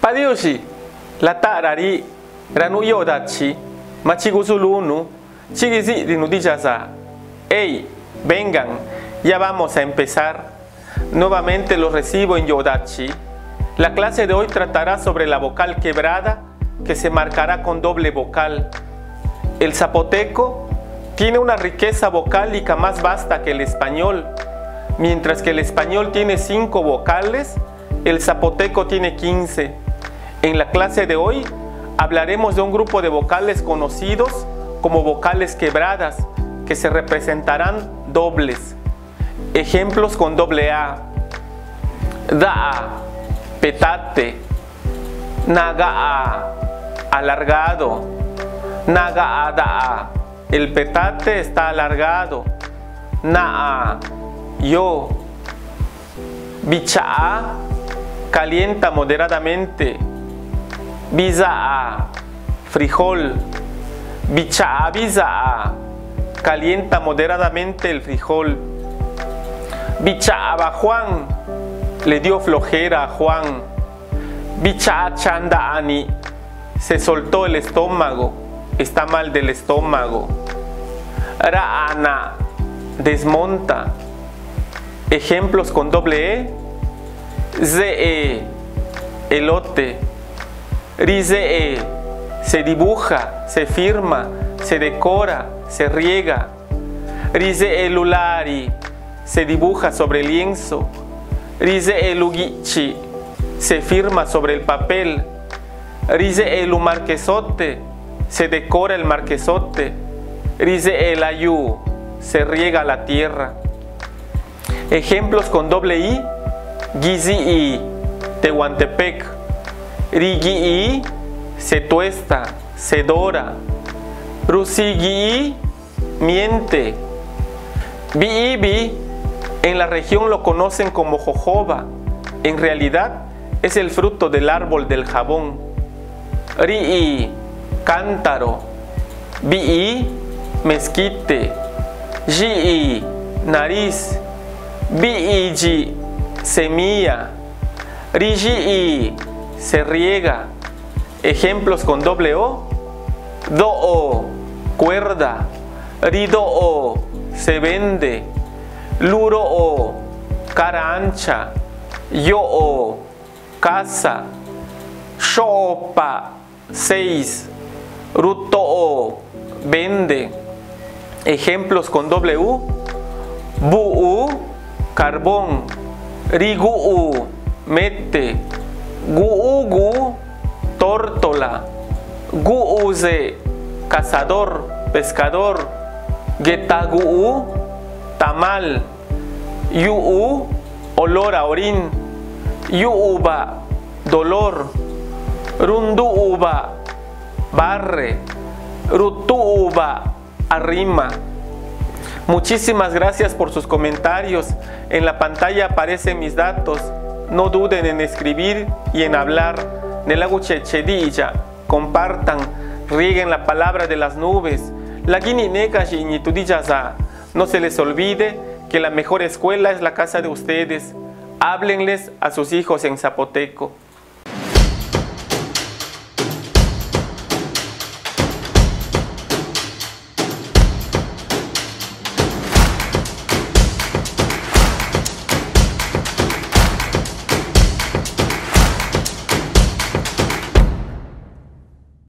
Padiushi, la tarari, ranu yodachi, machiguzulunu, chigisi rinudijasa. Ey, vengan, ya vamos a empezar. Nuevamente los recibo en Yodachi. La clase de hoy tratará sobre la vocal quebrada que se marcará con doble vocal. El zapoteco tiene una riqueza vocálica más vasta que el español. Mientras que el español tiene cinco vocales, el zapoteco tiene 15. En la clase de hoy hablaremos de un grupo de vocales conocidos como vocales quebradas que se representarán dobles. Ejemplos con doble A. Da, petate. Naga, alargado. Naga. El petate está alargado. Naa, yo. Bicha, calienta moderadamente. Biza, frijol. Bicha, biza, calienta moderadamente el frijol. Bichaba Juan, le dio flojera a Juan. Bicha chanda ani, se soltó el estómago, está mal del estómago. Raana, desmonta. Ejemplos con doble E. Ze, elote. Rize, se dibuja, se firma, se decora, se riega. Rize elulari, se dibuja sobre el lienzo. Rize elugichi, se firma sobre el papel. Rize elu marquesote, se decora el marquesote. Rize el ayu, se riega la tierra. Ejemplos con doble i. Gizi i, Tehuantepec. Rigi se tuesta, se dora. Rusigi miente. Biibi, en la región lo conocen como jojoba. En realidad es el fruto del árbol del jabón. Rii, cántaro. Bii, mezquite. Ji, nariz. Biiji, semilla. Rigi, se riega. Ejemplos con doble O. Do, cuerda. Rido, se vende. Luro, cara ancha. Yo, casa. Shopa, seis. Ruto, vende. Ejemplos con doble U. Bu, carbón. Rigu, mete. Guugu, tórtola. Guuze, cazador, pescador. Getagu, tamal. Yu, olor a orín. Yuuba, dolor. Runduuba, barre. Rutuuba, arrima. Muchísimas gracias por sus comentarios. En la pantalla aparecen mis datos. No duden en escribir y en hablar. Nelaguchechedilla. Compartan. Rieguen la palabra de las nubes. La No se les olvide que la mejor escuela es la casa de ustedes. Háblenles a sus hijos en zapoteco.